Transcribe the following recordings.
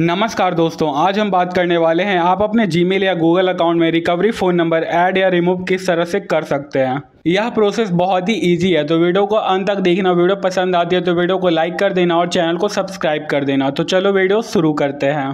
नमस्कार दोस्तों, आज हम बात करने वाले हैं, आप अपने जीमेल या गूगल अकाउंट में रिकवरी फ़ोन नंबर ऐड या रिमूव किस तरह से कर सकते हैं। यह प्रोसेस बहुत ही इजी है तो वीडियो को अंत तक देखना वीडियो पसंद आती है तो वीडियो को लाइक कर देना और चैनल को सब्सक्राइब कर देना। तो चलो वीडियो शुरू करते हैं।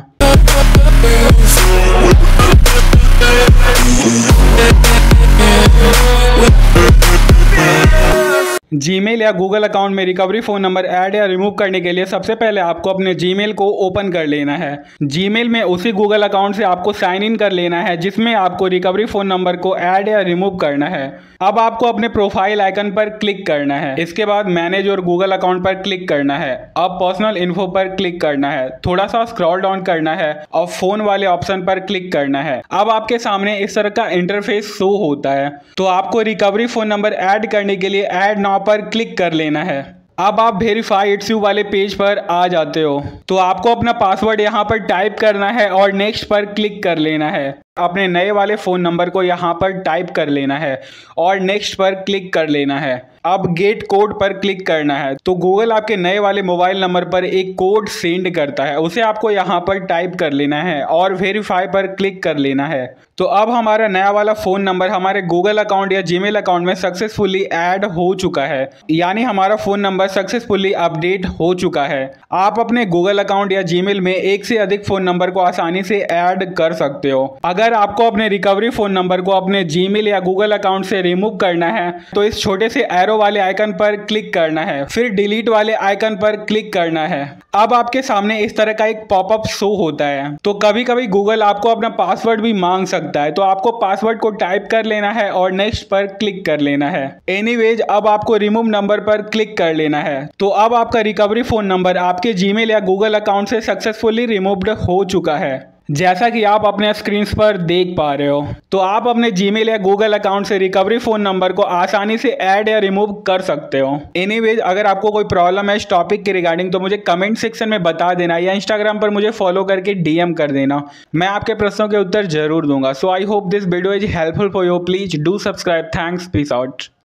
जीमेल या गूगल अकाउंट में रिकवरी फ़ोन नंबर ऐड या रिमूव करने के लिए सबसे पहले आपको अपने जीमेल को ओपन कर लेना है। जीमेल में उसी गूगल अकाउंट से आपको साइन इन कर लेना है, जिसमें आपको रिकवरी फ़ोन नंबर को ऐड या रिमूव करना है। अब आपको अपने प्रोफ़ाइल आइकन पर क्लिक करना है। इसके बाद मैनेज और गूगल अकाउंट पर क्लिक करना है। अब पर्सनल इन्फो पर क्लिक करना है। थोड़ा सा स्क्रॉल डाउन करना है। और फ़ोन वाले ऑप्शन पर क्लिक करना है। अब आपके सामने इस तरह का इंटरफेस शो होता है। तो आपको रिकवरी फ़ोन नंबर ऐड करने के लिए ऐड नाउ पर क्लिक कर लेना है। अब आप वेरीफाई इट्स यू वाले पेज पर आ जाते हो। तो आपको अपना पासवर्ड यहाँ पर टाइप करना है और नेक्स्ट पर क्लिक कर लेना है। अपने नए वाले फ़ोन नंबर को यहाँ पर टाइप कर लेना है और नेक्स्ट पर क्लिक कर लेना है। अब गेट कोड पर क्लिक करना है। तो गूगल आपके नए वाले मोबाइल नंबर पर एक कोड सेंड करता है। उसे आपको यहाँ पर टाइप कर लेना है और वेरीफाई पर क्लिक कर लेना है। तो अब हमारा नया वाला फ़ोन नंबर हमारे गूगल अकाउंट या जीमेल अकाउंट में सक्सेसफुली ऐड हो चुका है। यानी हमारा फ़ोन नंबर सक्सेसफुली अपडेट हो चुका है। आप अपने गूगल अकाउंट या जीमेल में एक से अधिक फ़ोन नंबर को आसानी से ऐड कर सकते हो। अगर आपको अपने रिकवरी फ़ोन नंबर को अपने जीमेल या गूगल अकाउंट से रिमूव करना है तो इस छोटे से एरो वाले आइकन पर क्लिक करना है। फिर डिलीट वाले आइकन पर क्लिक करना है। अब आपके सामने इस तरह का एक पॉपअप शो होता है। तो कभी कभी गूगल आपको अपना पासवर्ड भी मांग सकता है। तो आपको पासवर्ड को टाइप कर लेना है और नेक्स्ट पर क्लिक कर लेना है। एनीवेज अब आपको रिमूव नंबर पर क्लिक कर लेना है। तो अब आपका रिकवरी फ़ोन नंबर आपके जीमेल या गूगल अकाउंट से सक्सेसफुली रिमूव्ड हो चुका है। जैसा कि आप अपने स्क्रीन पर देख पा रहे हो तो आप अपने जीमेल या गूगल अकाउंट से रिकवरी फ़ोन नंबर को आसानी से ऐड या रिमूव कर सकते हो। एनीवेज अगर आपको कोई प्रॉब्लम है इस टॉपिक के रिगार्डिंग तो मुझे कमेंट सेक्शन में बता देना या इंस्टाग्राम पर मुझे फॉलो करके डीएम कर देना। मैं आपके प्रश्नों के उत्तर ज़रूर दूँगा। So I hope this video is helpful for you please do subscribe thanks peace out